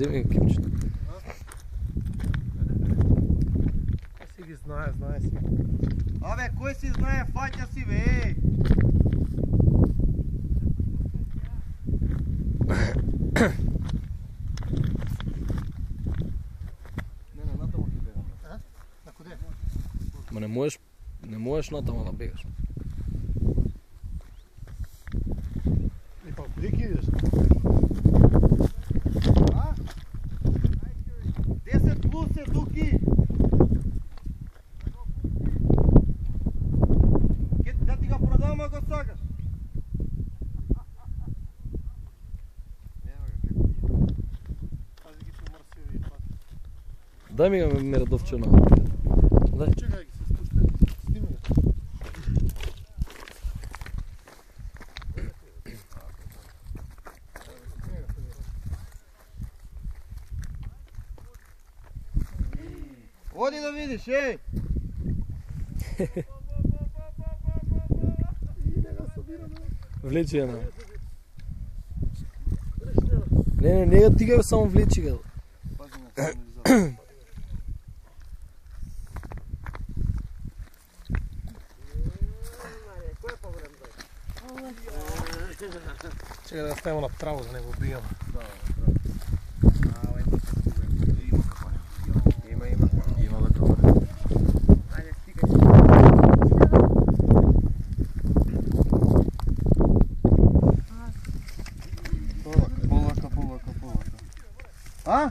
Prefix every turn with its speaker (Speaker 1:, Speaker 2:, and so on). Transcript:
Speaker 1: Zimmer gekipt. Esse snaia, snaia. Ó, velho,
Speaker 2: com esse
Speaker 3: snaia é forte assim, Não Maar dan não
Speaker 2: dan moest nog dan wel
Speaker 1: op 10 плюс е туки. Ке да ти го продам ако сакаш. Ево го како ти.
Speaker 2: Аз ги
Speaker 1: Оди да видиш, еј.
Speaker 3: Влечи ја на. Не, не, не, ти го само влечи
Speaker 1: сигнализатор.
Speaker 2: Чекај да ставимо на право да не го бијам.
Speaker 1: Да, да. Huh?